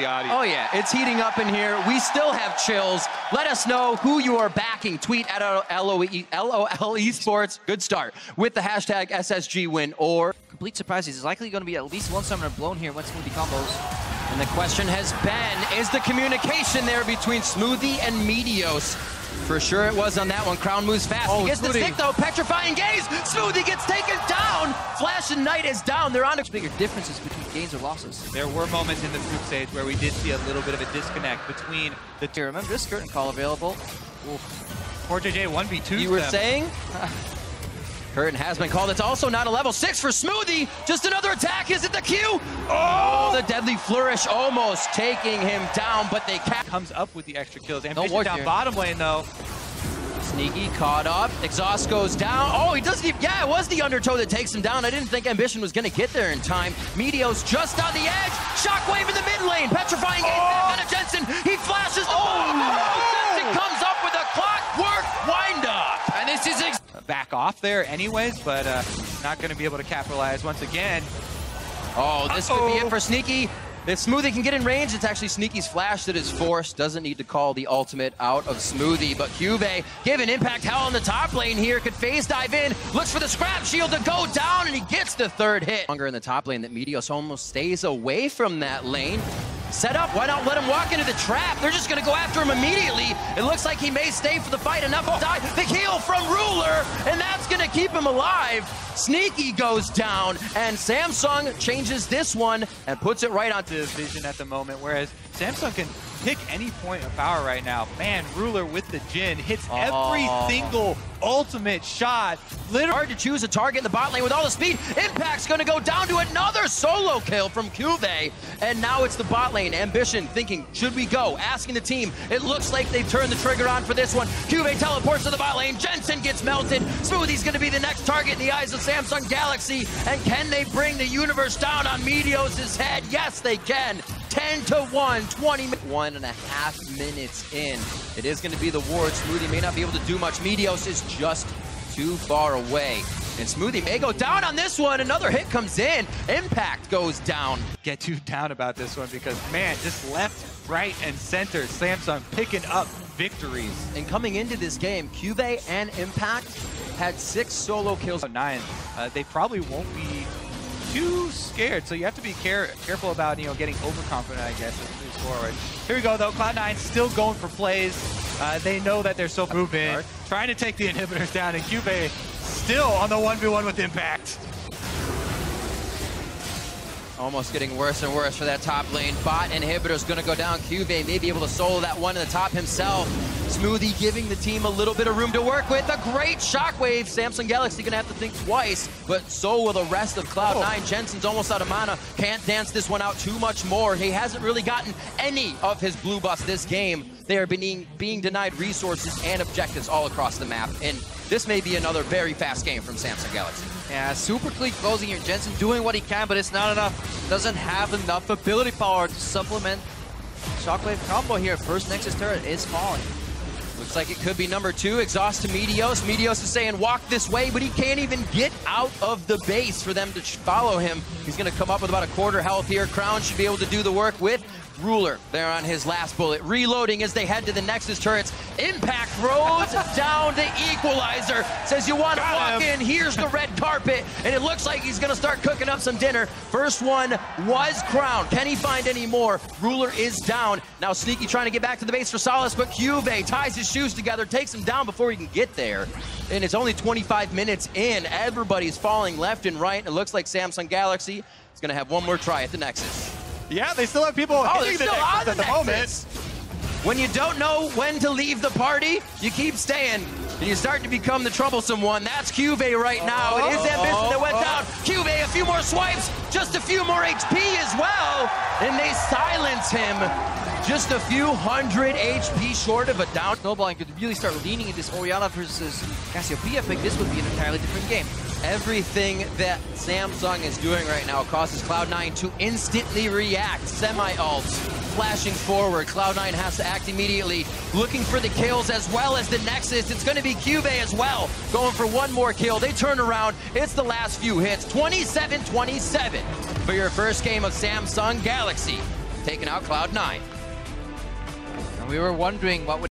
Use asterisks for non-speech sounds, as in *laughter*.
the audience. Oh yeah, it's heating up in here. We still have chills. Let us know who you are backing. Tweet at LOL Esports. Good start with the hashtag SSG win or complete surprise. He's likely going to be at least one summoner blown here when Smoothie combos. And the question has been, is the communication there between Smoothie and Meteos? For sure it was on that one. Crown moves fast. Oh, he gets Smoothie. the stick though. Petrifying gaze. Smoothie gets taken down. Flash and Knight is down. They're on a Bigger differences between gains or losses. There were moments in the group stage where we did see a little bit of a disconnect between the two. Remember this curtain call available. CoreJJ 1v2 You were saying? *laughs* Curtain has been called. It's also not a level six for Smoothie. Just another attack. Is it the Q? Oh, the deadly flourish almost taking him down, but they catch. comes up with the extra kills. No Ambition war down here. bottom lane though. Sneaky caught up. Exhaust goes down. Oh, he doesn't even, yeah, it was the undertow that takes him down. I didn't think Ambition was going to get there in time. Meteos just on the edge. Shockwave in the mid lane. Petrifying oh! gaze back on a Jensen. He flashes the ball. Oh, Jensen comes up with a clockwork wind up. And this is ex- Back off there anyways, but uh, not going to be able to capitalize once again. Oh, this could be it for Sneaky. If Smoothie can get in range, it's actually Sneaky's flash that is forced. Doesn't need to call the ultimate out of Smoothie. But Cuvee given impact hell in the top lane here. Could phase dive in. Looks for the scrap shield to go down, and he gets the third hit. Longer in the top lane that Meteos almost stays away from that lane. Set up, why not let him walk into the trap? They're just gonna go after him immediately. It looks like he may stay for the fight. Enough to die. The heal from Ruler, and that's gonna keep him alive. Sneaky goes down, and Samsung changes this one and puts it right onto to vision at the moment, whereas Samsung can pick any point of power right now. Man, Ruler with the Jhin hits every Oh. single ultimate shot. Literally. hard to choose a target in the bot lane with all the speed. Impact's gonna go down to another solo kill from Cuvee. And now it's the bot lane. Ambition thinking, should we go? Asking the team. It looks like they've turned the trigger on for this one. Cuvee teleports to the bot lane. Jensen gets melted. Smoothie's gonna be the next target in the eyes of Samsung Galaxy. And can they bring the universe down on Meteos' head? Yes, they can. 10 to 1, 20 mi- one and a half minutes in. It is going to be the ward. Smoothie may not be able to do much. Meteos is just too far away. And Smoothie may go down on this one. Another hit comes in. Impact goes down. get too down about this one because man, just left, right, and center, Samsung picking up victories. And coming into this game, Cuvee and Impact had six solo kills. Nine, uh, they probably won't be too scared, so you have to be care careful about you know getting overconfident, I guess, as we move forward. Here we go though, Cloud9 still going for plays. Uh, they know that they're so moving, trying to take the inhibitors down, and Cuvee still on the 1v1 with Impact. Almost getting worse and worse for that top lane. Bot inhibitor's gonna go down. Cuvee may be able to solo that one in the top himself. Smoothie giving the team a little bit of room to work with. A great shockwave. Samsung Galaxy gonna have to think twice, but so will the rest of Cloud9. Jensen's almost out of mana. Can't dance this one out too much more. He hasn't really gotten any of his blue buffs this game. They are being, being denied resources and objectives all across the map. And this may be another very fast game from Samsung Galaxy. Yeah, super clean closing here. Jensen doing what he can, but it's not enough. Doesn't have enough ability power to supplement Shockwave combo here. First Nexus turret is falling. Looks like it could be number two. Exhaust to Medios. Meteos is saying walk this way, but he can't even get out of the base for them to follow him. He's going to come up with about a quarter health here. Crown should be able to do the work with Ruler there on his last bullet. Reloading as they head to the Nexus turrets. Impact throws *laughs* down the equalizer. Says you want to walk him. in. Here's the red carpet. And it looks like he's going to start cooking up some dinner. First one was crowned. Can he find any more? Ruler is down. Now Sneaky trying to get back to the base for Solace, but Cuvee ties his shoes together, takes him down before he can get there. And it's only 25 minutes in. Everybody's falling left and right. It looks like Samsung Galaxy is going to have one more try at the Nexus. Yeah, they still have people Oh, they're hitting still the on Nexus the at the moment. When you don't know when to leave the party, you keep staying. And you start to become the troublesome one. That's Cuvee right now. Oh, It is Ambition that went down. Cuvee, a few more swipes, just a few more HP as well. And they silence him. Just a few hundred HP short of a down. Snowballing could really start leaning in this Orianna versus Cassiopeia pick. This would be an entirely different game. Everything that Samsung is doing right now causes Cloud9 to instantly react. Semi-ults, flashing forward. Cloud9 has to act immediately, looking for the kills as well as the Nexus. It's going to be Cuvee as well, going for one more kill. They turn around. It's the last few hits. 27-27 for your first game of Samsung Galaxy. taking out Cloud9. And we were wondering what would